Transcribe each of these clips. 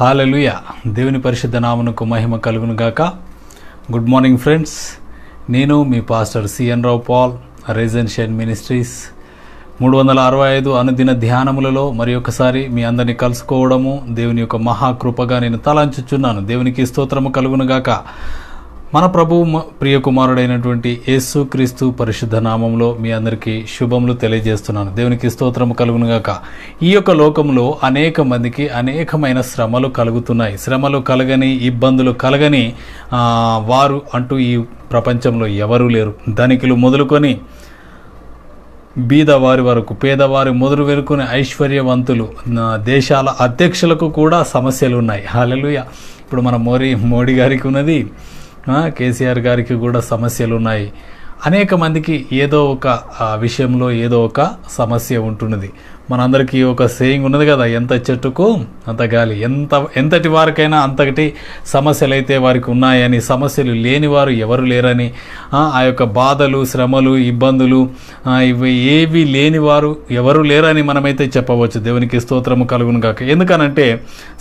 Hallelujah. దేవుని పరిశుద్ధ నామనుకు మహిమ కలుగును గాక. Good morning friends. నేను మీ pastor C N Rao Paul residential ministries. మూడు వందల అరవై ఐదు అనుదిన ధ్యానములలో మరి ఒకసారి మీ అందరినీ కలుసుకోవడము దేవుని యొక్క మహాకృపగా నేను తలంచుచున్నాను. దేవునికి స్తోత్రము కలుగును గాక. మన ప్రభు ప్రియకుమారుడైనటువంటి యేసు క్రీస్తు పరిశుద్ధ నామంలో మీ అందరికీ శుభములు తెలియజేస్తున్నాను. దేవునికి స్తోత్రము కలుగునుగాక ఈ యొక్క లోకంలో అనేక మందికి అనేకమైన శ్రమలు కలుగుతున్నాయి. శ్రమలు కలగని ఇబ్బందులు కలగని వారు అంటూ ఈ ప్రపంచంలో ఎవరూ లేరు. ధనికులు మొదలుకొని బీదవారి వరకు పేదవారి మొదలు వెరుకుని ఐశ్వర్యవంతులు దేశాల అధ్యక్షులకు కూడా సమస్యలు ఉన్నాయి. హాలలుయ ఇప్పుడు మన మోడీ మోడీ గారికి ఉన్నది. కేసీఆర్ గారికి కూడా సమస్యలు ఉన్నాయి అనేక మందికి ఏదో ఒక విషయంలో ఏదో ఒక సమస్య ఉంటున్నది. మనందరికీ ఒక సేయింగ్ ఉన్నది కదా ఎంత చెట్టుకు అంత గాలి. ఎంత ఎంతటి వారికైనా అంతటి సమస్యలు అయితే వారికి ఉన్నాయని సమస్యలు లేని వారు ఎవరు లేరని ఆ యొక్క బాధలు శ్రమలు ఇబ్బందులు ఇవి ఏవి లేని వారు ఎవరు లేరని మనమైతే చెప్పవచ్చు. దేవునికి స్తోత్రము కలుగును కాక ఎందుకనంటే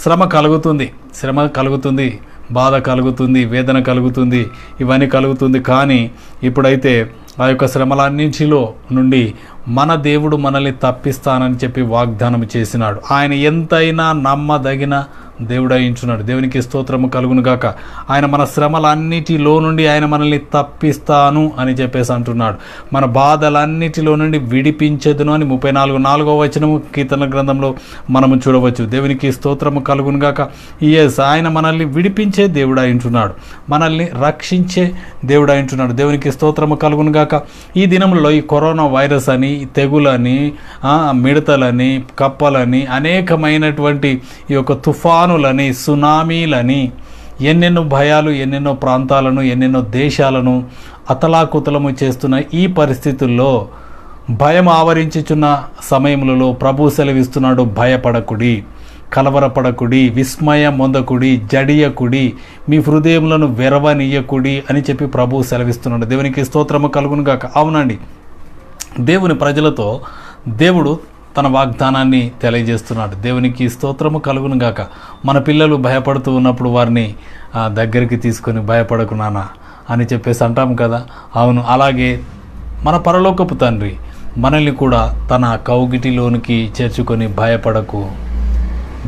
శ్రమ కలుగుతుంది. శ్రమ కలుగుతుంది. బాధ కలుగుతుంది వేదన కలుగుతుంది ఇవన్నీ కలుగుతుంది. కానీ ఇప్పుడైతే ఆ యొక్క శ్రమలన్నింటిలో నుండి మన దేవుడు మనల్ని తప్పిస్తానని చెప్పి వాగ్దానం చేసినాడు. ఆయన ఎంతైనా నమ్మదగిన దేవుడయించున్నాడు. దేవునికి స్తోత్రము కలుగునుగాక ఆయన మన శ్రమలన్నిటిలో నుండి ఆయన మనల్ని తప్పిస్తాను అని చెప్పేసి అంటున్నాడు. మన బాధలన్నిటిలో నుండి విడిపించదును అని ముప్పై నాలుగు నాలుగో వచనము కీర్తన గ్రంథంలో మనము చూడవచ్చు. దేవునికి స్తోత్రము కలుగునుగాక ఎస్ ఆయన మనల్ని విడిపించే దేవుడాయించున్నాడు. మనల్ని రక్షించే దేవుడాయించున్నాడు. దేవునికి స్తోత్రము కలుగును గాక. ఈ దినంలో ఈ కరోనా వైరస్ అని తెగులని మిడతలని కప్పలని అనేకమైనటువంటి ఈ యొక్క తుఫానులని సునామీలని ఎన్నెన్నో భయాలు ఎన్నెన్నో ప్రాంతాలను ఎన్నెన్నో దేశాలను అతలాకుతలము చేస్తున్న ఈ పరిస్థితుల్లో భయం ఆవరించుచున్న సమయములలో ప్రభు సెలవిస్తున్నాడు భయపడకుడి కలవరపడకుడి విస్మయం పొందకుడి జడియకుడి మీ హృదయములను వెరవనీయకుడి అని చెప్పి ప్రభు సెలవిస్తున్నాడు. దేవునికి స్తోత్రము కలుగునుగాక. అవునండి. దేవుని ప్రజలతో దేవుడు తన వాగ్దానాన్ని తెలియజేస్తున్నాడు. దేవునికి స్తోత్రము కలుగును గాక. మన పిల్లలు భయపడుతూ ఉన్నప్పుడు వారిని దగ్గరికి తీసుకొని భయపడకు నాన్న అని చెప్పేసి అంటాం కదా. అవును అలాగే మన పరలోకపు తండ్రి మనల్ని కూడా తన కౌగిటిలోనికి చేర్చుకొని భయపడకు.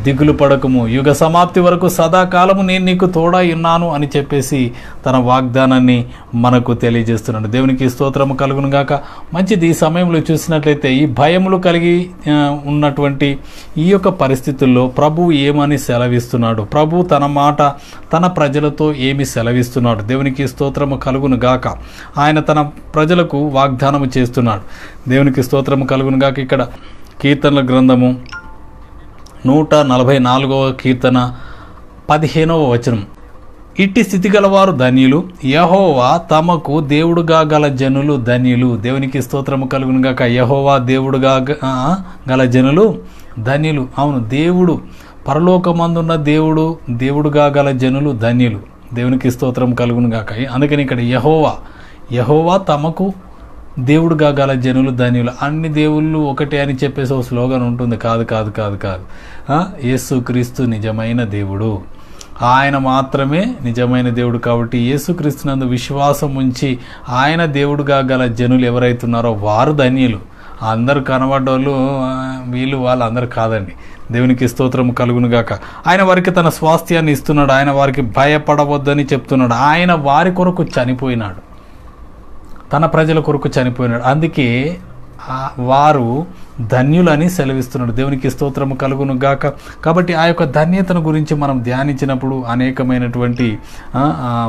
దిగులు పడకము. యుగ సమాప్తి వరకు సదాకాలము నేను నీకు తోడా ఉన్నాను అని చెప్పేసి తన వాగ్దానాన్ని మనకు తెలియజేస్తున్నాడు. దేవునికి స్తోత్రము కలుగును గాక. మంచిది ఈ సమయంలో చూసినట్లయితే ఈ భయములు కలిగి ఉన్నటువంటి ఈ యొక్క పరిస్థితుల్లో ప్రభు ఏమని సెలవిస్తున్నాడు? ప్రభు తన మాట తన ప్రజలతో ఏమి సెలవిస్తున్నాడు? దేవునికి స్తోత్రము కలుగును గాక. ఆయన తన ప్రజలకు వాగ్దానము చేస్తున్నాడు. దేవునికి స్తోత్రము కలుగును గాక. ఇక్కడ కీర్తనల గ్రంథము నూట నలభై నాలుగవ కీర్తన పదిహేనవ వచనం. ఇట్టి స్థితి గలవారు ధన్యులు యహోవా తమకు దేవుడుగా గల జనులు ధన్యులు. దేవునికి స్తోత్రము కలుగును గాక. యహోవా దేవుడుగా గల జనులు ధన్యులు. అవును దేవుడు పరలోకమందున్న దేవుడు దేవుడుగా గల జనులు ధన్యులు. దేవునికి స్తోత్రం కలుగును గాక. అందుకని ఇక్కడ యహోవా యహోవా తమకు దేవుడుగా గల జనులు ధన్యులు. అన్ని దేవుళ్ళు ఒకటే అని చెప్పేసి ఒక స్లోగన్ ఉంటుంది. కాదు కాదు కాదు కాదు. యేసు క్రీస్తు నిజమైన దేవుడు. ఆయన మాత్రమే నిజమైన దేవుడు కాబట్టి యేసుక్రీస్తునందు విశ్వాసం ఉంచి ఆయన దేవుడుగా గల జనులు ఎవరైతున్నారో వారు ధన్యులు. అందరు కనబడ్డోళ్ళు వీళ్ళు వాళ్ళు అందరు కాదండి. దేవునికి స్తోత్రం కలుగును గాక. ఆయన వారికి తన స్వాస్థ్యాన్ని ఇస్తున్నాడు. ఆయన వారికి భయపడవద్దని చెప్తున్నాడు. ఆయన వారి కొరకు చనిపోయినాడు. తన ప్రజల కొరకు చనిపోయినాడు. అందుకే వారు ధన్యులని సెలవిస్తున్నాడు. దేవునికి స్తోత్రము కలుగును గాక. కాబట్టి ఆ యొక్క ధన్యతను గురించి మనం ధ్యానించినప్పుడు అనేకమైనటువంటి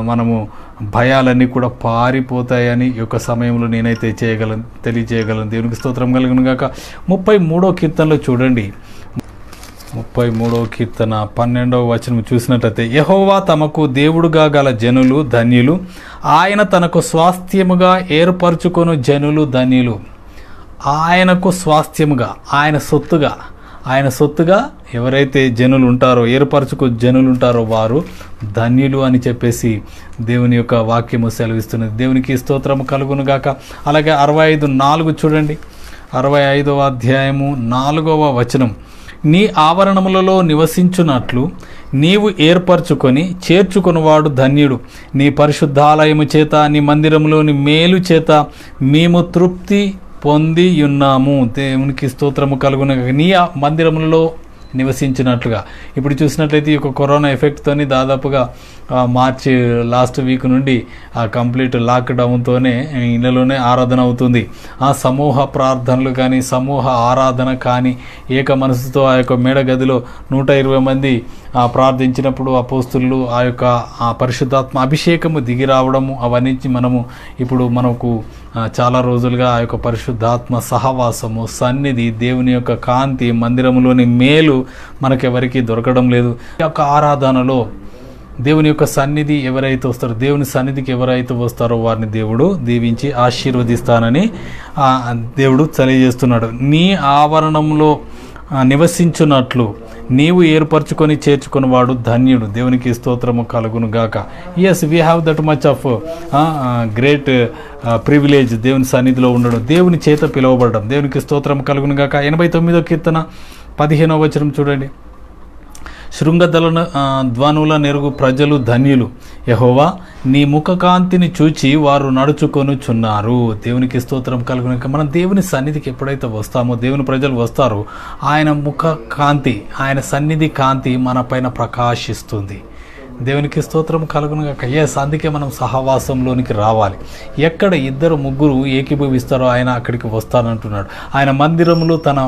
మనము భయాలన్నీ కూడా పారిపోతాయని ఈ యొక్క సమయంలో నేనైతే చేయగలను తెలియజేయగలను. దేవునికి స్తోత్రం కలుగును గాక. ముప్పై మూడో కీర్తనలో చూడండి. ముప్పై మూడవ కీర్తన పన్నెండవ వచనం చూసినట్లయితే యహోవా తమకు దేవుడుగా గల జనులు ధన్యులు. ఆయన తనకు స్వాస్థ్యముగా ఏర్పరచుకొను జనులు ధన్యులు. ఆయనకు స్వాస్థ్యముగా ఆయన సొత్తుగా. ఆయన సొత్తుగా ఎవరైతే జనులు ఉంటారో ఏర్పరచుకు జనులు ఉంటారో వారు ధన్యులు అని చెప్పేసి దేవుని యొక్క వాక్యము సెలవిస్తున్నది. దేవునికి స్తోత్రము కలుగును గాక. అలాగే అరవై ఐదు నాలుగు చూడండి. అరవై ఐదవ అధ్యాయము నాలుగవ వచనం. నీ ఆవరణములలో నివసించున్నట్లు నీవు ఏర్పరచుకొని చేర్చుకునివాడు ధన్యుడు. నీ పరిశుద్ధాలయము చేత నీ మందిరంలోని మేలు చేత మేము తృప్తి పొంది ఉన్నాము దేవునికి స్తోత్రము కలుగున నీ ఆ మందిరములలో నివసించినట్లుగా. ఇప్పుడు చూసినట్లయితే ఈ యొక్క కరోనా ఎఫెక్ట్తోని దాదాపుగా మార్చి లాస్ట్ వీక్ నుండి ఆ కంప్లీట్ లాక్డౌన్తోనే ఇళ్ళలోనే ఆరాధన అవుతుంది. ఆ సమూహ ప్రార్థనలు కానీ సమూహ ఆరాధన కానీ ఏక మనసుతో ఆ యొక్క మేడ గదిలో నూట ఇరవై మంది ఆ, ప్రార్థించినప్పుడు ఆ యొక్క ఆ పరిశుద్ధాత్మ అభిషేకము దిగి రావడము అవన్నీ మనము ఇప్పుడు మనకు చాలా రోజులుగా ఆ యొక్క పరిశుద్ధాత్మ సహవాసము సన్నిధి దేవుని యొక్క కాంతి మందిరములోని మేలు మనకెవరికి దొరకడం లేదు. ఈ యొక్క ఆరాధనలో దేవుని యొక్క సన్నిధి ఎవరైతే వస్తారో దేవుని సన్నిధికి ఎవరైతే వస్తారో వారిని దేవుడు దీవించి ఆశీర్వదిస్తానని దేవుడు తెలియజేస్తున్నాడు. నీ ఆవరణంలో నివసించున్నట్లు నీవు ఏర్పరచుకొని చేర్చుకున్నవాడు ధన్యుడు. దేవునికి స్తోత్రము కలుగును గాక yes we have that much of great privilege దేవుని సన్నిధిలో ఉండడం. దేవుని చేత పిలువబడడం. దేవునికి స్తోత్రం కలుగును గాక ఎనభై తొమ్మిదో కీర్తన పదిహేనో వచనం చూడండి. శృంగదలను ధ్వనుల నెరుగు ప్రజలు ధన్యులు. యహోవా నీ ముఖకాంతిని చూచి వారు నడుచుకొనుచున్నారు. దేవునికి స్తోత్రం కలుగునక మనం దేవుని సన్నిధికి ఎప్పుడైతే వస్తామో దేవుని ప్రజలు వస్తారో ఆయన ముఖ కాంతి ఆయన సన్నిధి కాంతి మన పైన ప్రకాశిస్తుంది. దేవునికి స్తోత్రం కలుగునుగా ఎస్ అందుకే మనం సహవాసంలోనికి రావాలి. ఎక్కడ ఇద్దరు ముగ్గురు ఏకీభవిస్తారో ఆయన అక్కడికి వస్తానంటున్నాడు. ఆయన మందిరంలో తన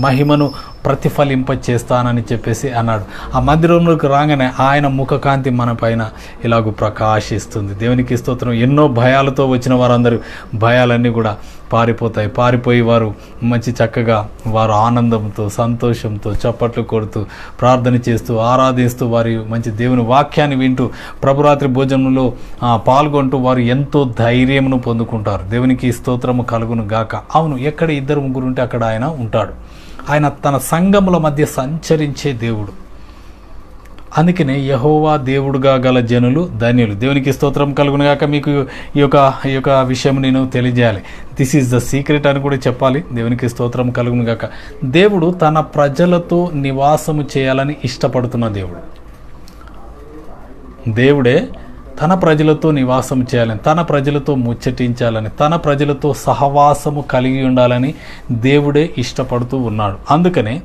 మహిమను ప్రతిఫలింప చేస్తానని చెప్పేసి అన్నాడు. ఆ మందిరంలోకి రాగానే ఆయన ముఖకాంతి మన పైన ఇలాగూ ప్రకాశిస్తుంది. దేవునికి స్తోత్రం. ఎన్నో భయాలతో వచ్చిన వారందరూ భయాలన్నీ కూడా పారిపోతాయి. పారిపోయి వారు మంచి చక్కగా వారు ఆనందంతో సంతోషంతో చప్పట్లు కొడుతూ ప్రార్థన చేస్తూ ఆరాధిస్తూ వారి మంచి దేవుని వాక్యాన్ని వింటూ ప్రభురాత్రి భోజనంలో పాల్గొంటూ వారు ఎంతో ధైర్యమును పొందుకుంటారు. దేవునికి స్తోత్రము కలుగును గాక. అవును ఎక్కడ ఇద్దరు ముగ్గురు ఉంటే అక్కడ ఆయన ఉంటాడు. ఆయన తన సంఘముల మధ్య సంచరించే దేవుడు. అందుకనే యహోవా దేవుడుగా గల జనులు ధన్యులు. దేవునికి స్తోత్రం కలుగునగాక మీకు ఈ యొక్క ఈ యొక్క విషయం నేను తెలియజేయాలి. దిస్ ఈజ్ ద సీక్రెట్ అని కూడా చెప్పాలి. దేవునికి స్తోత్రం కలుగునగాక. దేవుడు తన ప్రజలతో నివాసము చేయాలని ఇష్టపడుతున్న దేవుడు. దేవుడే తన ప్రజలతో నివాసం చేయాలని తన ప్రజలతో ముచ్చటించాలని తన ప్రజలతో సహవాసము కలిగి ఉండాలని దేవుడే ఇష్టపడుతూ ఉన్నాడు. అందుకనే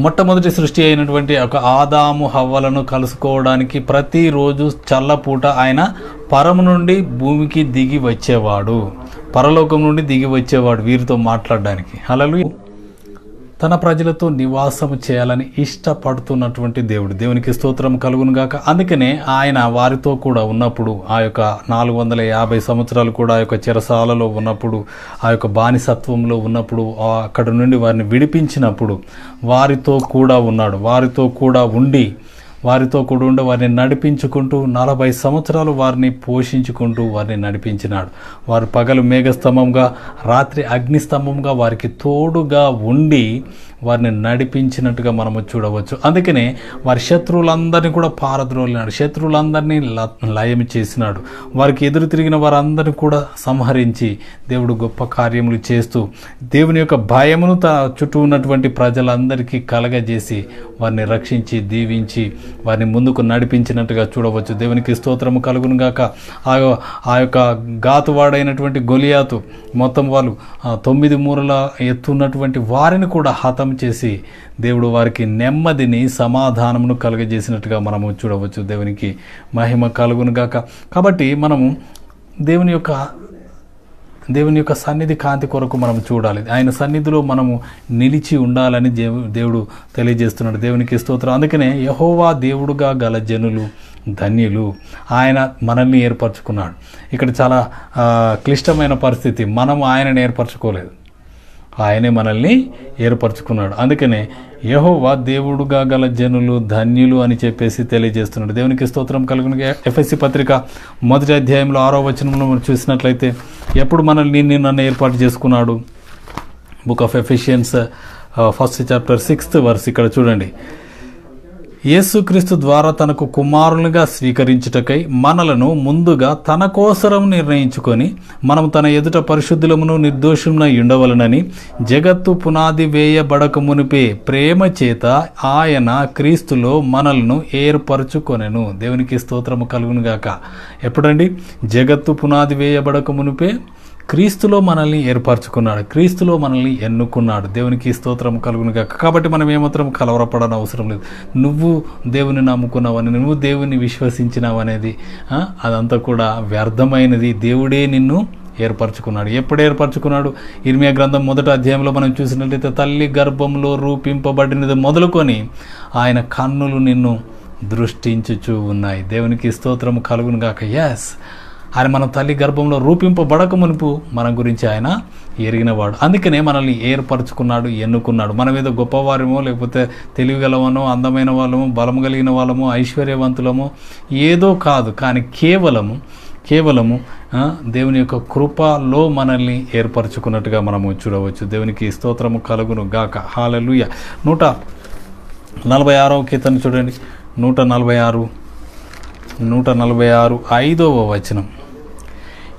మొట్టమొదటి సృష్టి అయినటువంటి ఒక ఆదాము హవ్వలను కలుసుకోవడానికి ప్రతిరోజు చల్లపూట ఆయన పరము నుండి భూమికి దిగి వచ్చేవాడు. పరలోకం నుండి దిగి వచ్చేవాడు వీరితో మాట్లాడడానికి. అలా తన ప్రజలతో నివాసం చేయాలని ఇష్టపడుతున్నటువంటి దేవుడు. దేవునికి స్తోత్రం కలుగునుగాక అందుకనే ఆయన వారితో కూడా ఉన్నప్పుడు ఆ యొక్క నాలుగు వందల యాభై సంవత్సరాలు కూడా ఆ యొక్క చెరసాలలో ఉన్నప్పుడు ఆ యొక్క బానిసత్వంలో ఉన్నప్పుడు అక్కడ నుండి వారిని విడిపించినప్పుడు వారితో కూడా ఉన్నాడు. వారితో కూడా ఉండి వారితో కూడా ఉండి వారిని నడిపించుకుంటూ నలభై సంవత్సరాలు వారిని పోషించుకుంటూ వారిని నడిపించినాడు. వారు పగలు మేఘస్తంభంగా రాత్రి అగ్నిస్తంభంగా వారికి తోడుగా ఉండి వారిని నడిపించినట్టుగా మనము చూడవచ్చు. అందుకనే వారి శత్రువులందరినీ కూడా పారద్రోలినాడు. శత్రువులందరినీ ల- లయం చేసినాడు. వారికి ఎదురు తిరిగిన వారందరినీ కూడా సంహరించి దేవుడు గొప్ప కార్యములు చేస్తూ దేవుని యొక్క భయమును త చుట్టూ ఉన్నటువంటి ప్రజలందరికీ కలగజేసి వారిని రక్షించి దీవించి వారిని ముందుకు నడిపించినట్టుగా చూడవచ్చు. దేవునికి స్తోత్రము కలుగును గాక. ఆ యొక్క గాతువాడైనటువంటి గొలియాతు మొత్తం వాళ్ళు తొమ్మిది మూరల ఎత్తున్నటువంటి వారిని కూడా హతం చేసి దేవుడు వారికి నెమ్మదిని సమాధానమును కలుగజేసినట్టుగా మనము చూడవచ్చు. దేవునికి మహిమ కలుగునుగాక కాబట్టి మనము దేవుని యొక్క దేవుని యొక్క సన్నిధి కాంతి కొరకు మనం చూడాలి. ఆయన సన్నిధిలో మనము నిలిచి ఉండాలని దేవు దేవుడు తెలియజేస్తున్నాడు. దేవునికి స్తోత్రం. అందుకనే యహోవా దేవుడుగా గల జనులు ధన్యులు ఆయన మనల్ని ఏర్పరచుకున్నాడు. ఇక్కడ చాలా క్లిష్టమైన పరిస్థితి. మనం ఆయనను ఏర్పరచుకోలేదు. ఆయనే మనల్ని ఏర్పరచుకున్నాడు. అందుకనే యహోవా దేవుడుగా గల జనులు ధన్యులు అని చెప్పేసి తెలియజేస్తున్నాడు. దేవునికి స్తోత్రం కలిగిన. ఎఫ్ఎస్సి పత్రిక మొదటి అధ్యాయంలో ఆరో వచనంలో మనం చూసినట్లయితే ఎప్పుడు మనల్ని నిన్ను నన్ను ఏర్పాటు చేసుకున్నాడు? Book of Ephesians first chapter sixth verse ఇక్కడ చూడండి. యేసుక్రీస్తు ద్వారా తనకు కుమారులుగా స్వీకరించుటకై మనలను ముందుగా తన కోసరం నిర్ణయించుకొని మనం తన ఎదుట పరిశుద్ధులమును నిర్దోషమున ఉండవలనని జగత్తు పునాది వేయబడక మునిపే ప్రేమ చేత ఆయన క్రీస్తులో మనలను ఏర్పరచుకొనెను. దేవునికి స్తోత్రము కలుగును గాక ఎప్పుడండి? జగత్తు పునాది వేయబడక మునిపే క్రీస్తులో మనల్ని ఏర్పరచుకున్నాడు. క్రీస్తులో మనల్ని ఎన్నుకున్నాడు. దేవునికి స్తోత్రం కలుగును కాక కాబట్టి మనం ఏమాత్రం కలవరపడని అవసరం లేదు. నువ్వు దేవుని నమ్ముకున్నావని నువ్వు దేవుని విశ్వసించినావు అనేది అదంతా కూడా వ్యర్థమైనది. దేవుడే నిన్ను ఏర్పరచుకున్నాడు. ఎప్పుడు ఏర్పరచుకున్నాడు? ఇర్మియా గ్రంథం మొదటి అధ్యాయంలో మనం చూసినట్లయితే తల్లి గర్భంలో రూపింపబడినది మొదలుకొని ఆయన కన్నులు నిన్ను దృష్టించుచూ ఉన్నాయి. దేవునికి స్తోత్రం కలుగును గాక. ఎస్ ఆయన మన తల్లి గర్భంలో రూపింపబడక మునుపు మన గురించి ఆయన ఎరిగినవాడు. అందుకనే మనల్ని ఏర్పరచుకున్నాడు ఎన్నుకున్నాడు. మనం ఏదో గొప్పవారమో లేకపోతే తెలివిగలవనో అందమైన వాళ్ళము బలం కలిగిన వాళ్ళము ఐశ్వర్యవంతులమో ఏదో కాదు. కానీ కేవలము కేవలము దేవుని యొక్క కృపలో మనల్ని ఏర్పరచుకున్నట్టుగా మనము చూడవచ్చు. దేవునికి స్తోత్రము కలుగును గాక. హాలలుయ. నూట నలభై ఆరవ కీర్తన చూడండి. నూట నలభై ఆరు నూట నలభై ఆరు ఐదవ వచనం.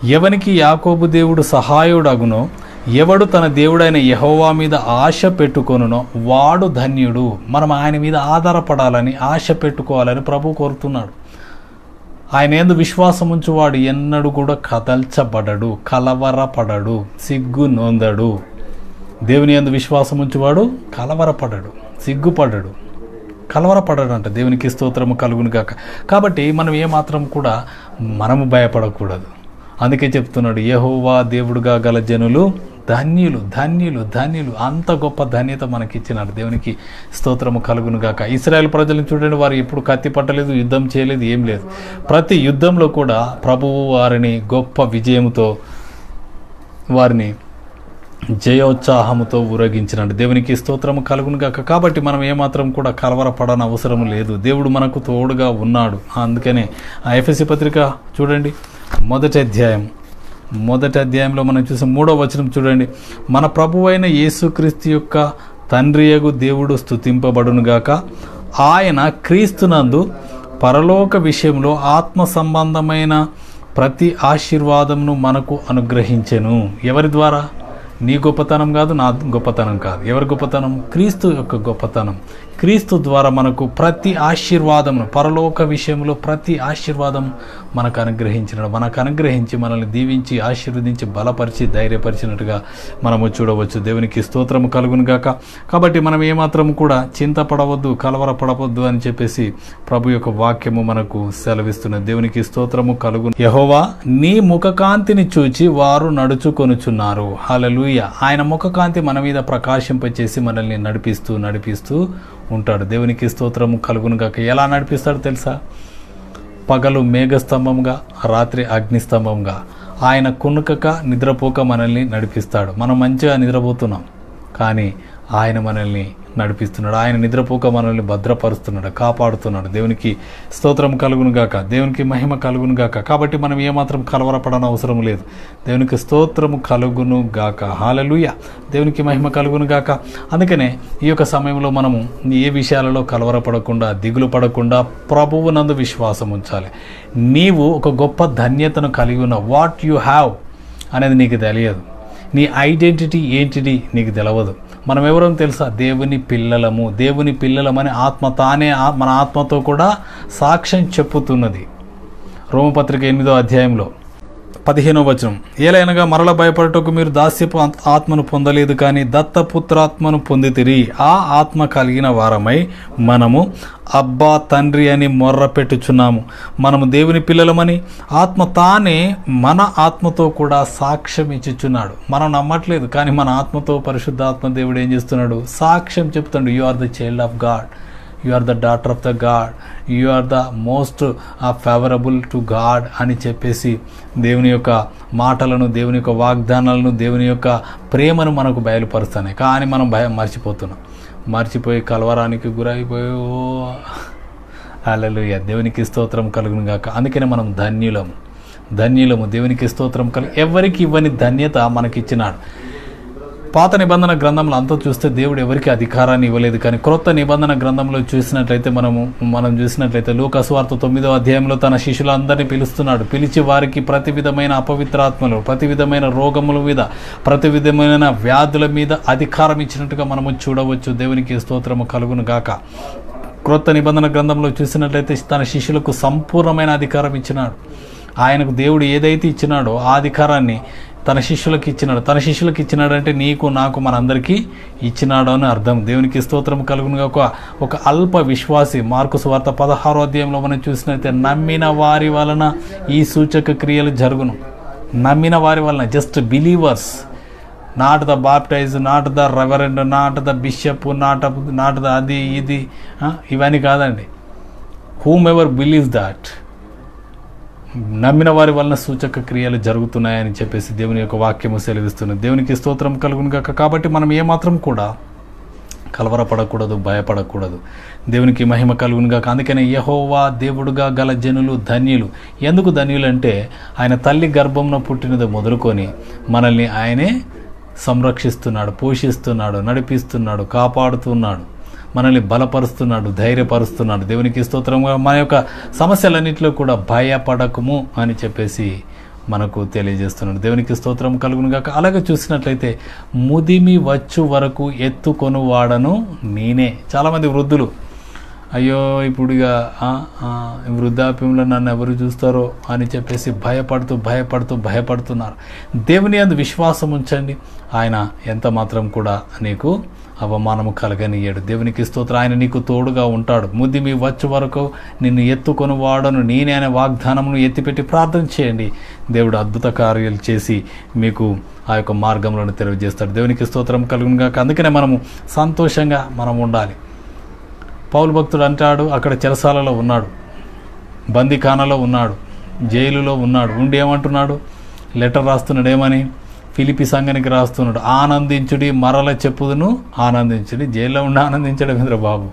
ఎవనికి యాకోబు దేవుడు సహాయుడగునో ఎవడు తన దేవుడైన యహోవా మీద ఆశ పెట్టుకొనునో వాడు ధన్యుడు. మనం ఆయన మీద ఆధారపడాలని ఆశ పెట్టుకోవాలని ప్రభు కోరుతున్నాడు. ఆయన ఎందు విశ్వాసం ఉంచువాడు ఎన్నడూ కూడా కదల్చబడడు కలవరపడడు సిగ్గు నొందడు. దేవుని ఎందు విశ్వాసం ఉంచువాడు కలవరపడడు సిగ్గుపడడు. కలవరపడడంట దేవునికి స్తోత్రము కలుగును కాక కాబట్టి మనం ఏమాత్రం కూడా మనము భయపడకూడదు. అందుకే చెప్తున్నాడు యహోవా దేవుడుగా గల జనులు ధన్యులు ధన్యులు ధన్యులు. అంత గొప్ప ధన్యత మనకిచ్చినాడు. దేవునికి స్తోత్రము కలుగును గాక. ఇస్రాయల్ ప్రజలను చూడండి వారు ఎప్పుడు కత్తి పట్టలేదు యుద్ధం చేయలేదు ఏం లేదు. ప్రతి యుద్ధంలో కూడా ప్రభువు వారిని గొప్ప విజయంతో వారిని జయోత్సాహముతో ఊరగించినాడు. దేవునికి స్తోత్రము కలుగునుగాక కాబట్టి మనం ఏమాత్రం కూడా కలవరపడని అవసరం లేదు. దేవుడు మనకు తోడుగా ఉన్నాడు. అందుకనే ఆ ఎఫ్ఎస్సి పత్రిక చూడండి. మొదటి అధ్యాయం. మొదటి అధ్యాయంలో మనం చూసే మూడో వచనం చూడండి. మన ప్రభువైన యేసుక్రీస్తు యొక్క తండ్రియగు దేవుడు స్థుతింపబడునుగాక ఆయన క్రీస్తునందు పరలోక విషయంలో ఆత్మ సంబంధమైన ప్రతి ఆశీర్వాదమును మనకు అనుగ్రహించెను. ఎవరి ద్వారా? నీ గొప్పతనం కాదు నా గొప్పతనం కాదు. ఎవరి గొప్పతనం? క్రీస్తు యొక్క గొప్పతనం. క్రీస్తు ద్వారా మనకు ప్రతి ఆశీర్వాదమును పరలోక విషయంలో ప్రతి ఆశీర్వాదం మనకు అనుగ్రహించినాడు మనకు అనుగ్రహించి మనల్ని దీవించి ఆశీర్వదించి బలపరిచి ధైర్యపరిచినట్టుగా మనము చూడవచ్చు. దేవునికి స్తోత్రము కలుగును గాక. కాబట్టి మనం ఏమాత్రం కూడా చింతపడవద్దు కలవరపడవద్దు అని చెప్పేసి ప్రభు యొక్క వాక్యము మనకు సెలవిస్తున్నది. దేవునికి స్తోత్రము కలుగు యహోవా నీ ముఖకాంతిని చూచి వారు నడుచుకొనుచున్నారు. హలలుయ ఆయన ముఖకాంతి మన మీద ప్రకాశింపచేసి మనల్ని నడిపిస్తూ నడిపిస్తూ ఉంటాడు. దేవునికి స్తోత్రము కలుగును గాక. ఎలా నడిపిస్తాడు తెలుసా? పగలు మేఘస్తంభంగా రాత్రి అగ్నిస్తంభంగా. ఆయన కునుకక నిద్రపోక మనల్ని నడిపిస్తాడు. మనం మంచిగా నిద్రపోతున్నాం. కానీ ఆయన మనల్ని నడిపిస్తున్నాడు. ఆయన నిద్రపోక మనల్ని భద్రపరుస్తున్నాడు కాపాడుతున్నాడు. దేవునికి స్తోత్రం కలుగును గాక. దేవునికి మహిమ కలుగునుగాక కాబట్టి మనం ఏమాత్రం కలవరపడన అవసరం లేదు. దేవునికి స్తోత్రము కలుగును గాక. హాలలుయ దేవునికి మహిమ కలుగును గాక. అందుకనే ఈ యొక్క సమయంలో మనము ఏ విషయాలలో కలవరపడకుండా దిగులు పడకుండా ప్రభువు నందు విశ్వాసం ఉంచాలి. నీవు ఒక గొప్ప ధన్యతను కలిగి ఉన్న వాట్ యు హ్యావ్ అనేది నీకు తెలియదు. నీ ఐడెంటిటీ ఏంటిది నీకు తెలియదు మనం ఎవరో తెలుసా? దేవుని పిల్లలము. దేవుని పిల్లలమని ఆత్మ తానే మన ఆత్మతో కూడా సాక్ష్యం చెప్పుతున్నది. రోమపత్రిక ఎనిమిదో అధ్యాయంలో. పదిహేనో వచనం. ఏలైనగా మరల భయపడటకు మీరు దాస్యపు ఆత్మను పొందలేదు కానీ దత్తపుత్రాత్మను పొందితిరి. ఆ ఆత్మ కలిగిన వారమై మనము అబ్బా తండ్రి అని మొర్ర పెట్టుచున్నాము. మనము దేవుని పిల్లలమని ఆత్మ తానే మన ఆత్మతో కూడా సాక్ష్యం ఇచ్చుచున్నాడు. మనం నమ్మట్లేదు కానీ మన ఆత్మతో పరిశుద్ధాత్మ దేవుడు ఏం చేస్తున్నాడు? సాక్ష్యం చెప్తాడు you are the child of God you are the daughter of the God you are the most favourable to God అని చెప్పేసి దేవుని యొక్క మాటలను దేవుని యొక్క వాగ్దానాలను దేవుని యొక్క ప్రేమను మనకు బయలుపరుస్తాయి కానీ మనం భయం మర్చిపోతున్నాం. మర్చిపోయి కలవరానికి గురైపోయో అలలుయ దేవునికి స్తోత్రం కలుగును గాక. అందుకనే మనం ధన్యులము. ధన్యులము. దేవునికి స్తోత్రం కలుగు ఎవరికి ఇవ్వని ధన్యత మనకిచ్చినాడు? పాత నిబంధన గ్రంథంలో అంతా చూస్తే దేవుడు ఎవరికి అధికారాన్ని ఇవ్వలేదు. కానీ క్రొత్త నిబంధన గ్రంథంలో చూసినట్లయితే మనము మనం చూసినట్లయితే లూకస్వార్త తొమ్మిదో అధ్యాయంలో తన శిష్యులందరినీ పిలుస్తున్నాడు. పిలిచి వారికి ప్రతి విధమైన అపవిత్రాత్మలు ప్రతి విధమైన రోగముల మీద ప్రతి విధమైన వ్యాధుల మీద అధికారం ఇచ్చినట్టుగా మనము చూడవచ్చు. దేవునికి స్తోత్రము కలుగును గాక. క్రొత్త నిబంధన గ్రంథంలో చూసినట్లయితే తన శిష్యులకు సంపూర్ణమైన అధికారం ఇచ్చినాడు. ఆయనకు దేవుడు ఏదైతే ఇచ్చినాడో ఆ అధికారాన్ని తన శిష్యులకు ఇచ్చినాడు. తన శిష్యులకు ఇచ్చినాడంటే నీకు నాకు మనందరికీ ఇచ్చినాడు అని అర్థం. దేవునికి స్తోత్రం కలుగునుగా ఒక ఒక అల్ప విశ్వాసి మార్కు స్వార్త పదహారో అధ్యాయంలో మనం చూసినట్లయితే నమ్మిన వారి వలన ఈ సూచక క్రియలు జరుగును. నమ్మిన వారి వలన just believers not the baptize not the reverend not the bishop not not the అది ఇది ఇవన్నీ కాదండి. హూమ్ ఎవర్ బిలీవ్స్ దాట్ నమ్మిన వారి వలన సూచక క్రియలు జరుగుతున్నాయని చెప్పేసి దేవుని యొక్క వాక్యము సెలవిస్తున్నది దేవునికి స్తోత్రం కలుగును కాక కాబట్టి మనం ఏమాత్రం కూడా కలవరపడకూడదు భయపడకూడదు. దేవునికి మహిమ కలుగునుగా అందుకనే యహోవా దేవుడుగా గల జనులు ధన్యులు. ఎందుకు ధన్యులు అంటే ఆయన తల్లి గర్భంలో పుట్టినది మొదలుకొని మనల్ని ఆయనే సంరక్షిస్తున్నాడు పోషిస్తున్నాడు నడిపిస్తున్నాడు కాపాడుతున్నాడు. మనల్ని బలపరుస్తున్నాడు ధైర్యపరుస్తున్నాడు. దేవునికి స్తోత్రంగా మన యొక్క సమస్యలన్నింటిలో కూడా భయపడకము అని చెప్పేసి మనకు తెలియజేస్తున్నాడు. దేవునికి స్తోత్రం కలుగును కాక అలాగే చూసినట్లయితే ముదిమి వచ్చు వరకు ఎత్తుకొను వాడను నేనే. చాలామంది వృద్ధులు అయ్యో ఇప్పుడు ఇక వృద్ధాప్యంలో నన్ను ఎవరు చూస్తారో అని చెప్పేసి భయపడుతూ భయపడుతూ భయపడుతున్నారు. దేవుని అందు విశ్వాసం ఉంచండి. ఆయన ఎంత మాత్రం కూడా నీకు అవమానము కలగనియ్యాడు దేవునికి స్తోత్రం. ఆయన నీకు తోడుగా ఉంటాడు. ముద్ది మీ వచ్చు వరకు నిన్ను ఎత్తుకొని వాడను. నేనే అనే వాగ్దానమును ఎత్తిపెట్టి ప్రార్థన చేయండి. దేవుడు అద్భుత కార్యాలు చేసి మీకు ఆ యొక్క మార్గంలో తెలియజేస్తాడు. దేవునికి స్తోత్రం కలుగునుగాక. అందుకనే మనము సంతోషంగా మనం ఉండాలి. పౌలు భక్తుడు అంటాడు అక్కడ చెరసాలలో ఉన్నాడు బందీఖానాలో ఉన్నాడు జైలులో ఉన్నాడు. ఉండి ఏమంటున్నాడు? లెటర్ రాస్తున్నాడు ఏమని ఫిలిపి సంఘానికి రాస్తున్నాడు. ఆనందించుడి మరల చెప్పుదును ఆనందించుడి జైల్లో ఉండి ఆనందించడం ఇంద్ర బాబు?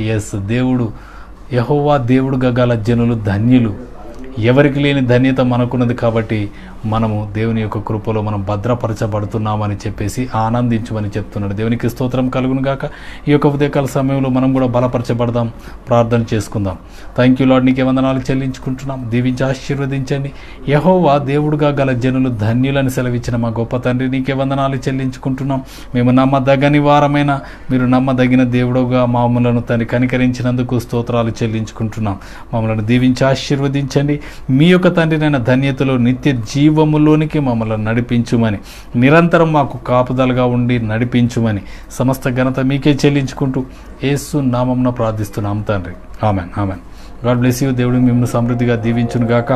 ఎస్ దేవుడు యహోవా దేవుడు గగాల జనులు ధన్యులు. ఎవరికి లేని ధన్యత మనకున్నది కాబట్టి మనము దేవుని యొక్క కృపలో మనం భద్రపరచబడుతున్నామని చెప్పేసి ఆనందించమని చెప్తున్నాడు. దేవునికి స్తోత్రం కలుగును గాక. ఈ యొక్క ఉదయకాల సమయంలో మనం కూడా బలపరచబడదాం. ప్రార్థన చేసుకుందాం. థ్యాంక్ యూ లాడ్ నీకే వందనాలు చెల్లించుకుంటున్నాం. దీవించి ఆశీర్వదించండి. యహోవా దేవుడుగా గల జనులు ధన్యులని సెలవిచ్చిన మా గొప్ప తండ్రి నీకే వందనాలు చెల్లించుకుంటున్నాం. మేము నమ్మదగని వారమైన మీరు నమ్మదగిన దేవుడుగా మమ్మలను తను కనికరించినందుకు స్తోత్రాలు చెల్లించుకుంటున్నాం. మమ్మల్ని దీవించి ఆశీర్వదించండి. మీ యొక్క తండ్రినైన ధన్యతలో నిత్య జీవములోనికి మమ్మల్ని నడిపించుమని నిరంతరం మాకు కాపుదలుగా ఉండి నడిపించుమని సమస్త ఘనత మీకే చెల్లించుకుంటూ ఏసు నామంన ప్రార్థిస్తున్నాం తండ్రి. Amen amen. God bless you. దేవుడు మిమ్మల్ని సమృద్ధిగా దీవించునుగాక.